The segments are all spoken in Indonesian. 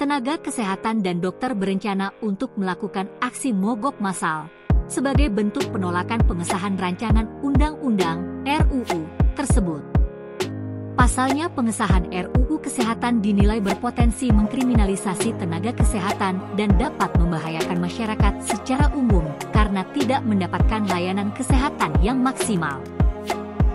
tenaga kesehatan dan dokter berencana untuk melakukan aksi mogok massal sebagai bentuk penolakan pengesahan rancangan undang-undang RUU tersebut. Pasalnya pengesahan RUU Kesehatan dinilai berpotensi mengkriminalisasi tenaga kesehatan dan dapat membahayakan masyarakat secara umum karena tidak mendapatkan layanan kesehatan yang maksimal.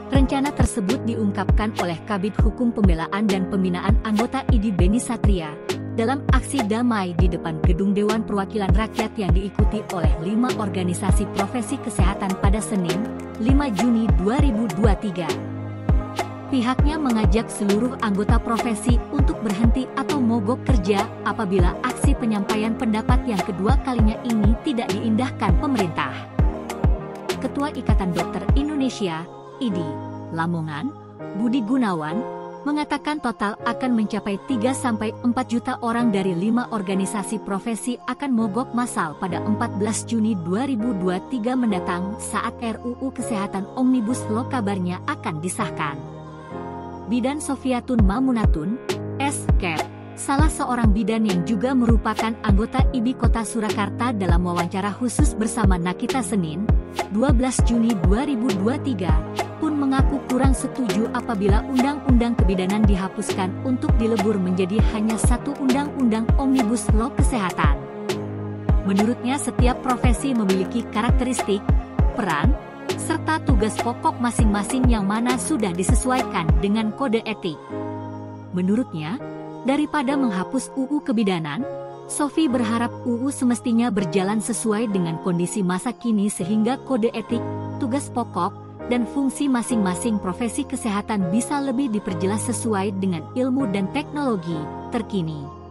Rencana tersebut diungkapkan oleh Kabit Hukum Pembelaan dan Pembinaan Anggota IDI Beni Satria dalam aksi damai di depan Gedung Dewan Perwakilan Rakyat yang diikuti oleh lima organisasi profesi kesehatan pada Senin, 5 Juni 2023. Pihaknya mengajak seluruh anggota profesi untuk berhenti atau mogok kerja apabila aksi penyampaian pendapat yang kedua kalinya ini tidak diindahkan pemerintah. Ketua Ikatan Dokter Indonesia, IDI, Lamongan, Budi Gunawan, mengatakan total akan mencapai 3-4 juta orang dari lima organisasi profesi akan mogok massal pada 14 Juni 2023 mendatang saat RUU Kesehatan Omnibus Law kabarnya akan disahkan. Bidan Sofiatun Mamunatun, S.K. salah seorang bidan yang juga merupakan anggota IBI Kota Surakarta dalam wawancara khusus bersama Nakita Senin, 12 Juni 2023, pun mengaku kurang setuju apabila Undang-Undang Kebidanan dihapuskan untuk dilebur menjadi hanya satu Undang-Undang Omnibus Law Kesehatan. Menurutnya setiap profesi memiliki karakteristik, peran, serta tugas pokok masing-masing yang mana sudah disesuaikan dengan kode etik. Menurutnya, daripada menghapus UU Kebidanan, Sofi berharap UU semestinya berjalan sesuai dengan kondisi masa kini sehingga kode etik, tugas pokok, dan fungsi masing-masing profesi kesehatan bisa lebih diperjelas sesuai dengan ilmu dan teknologi terkini.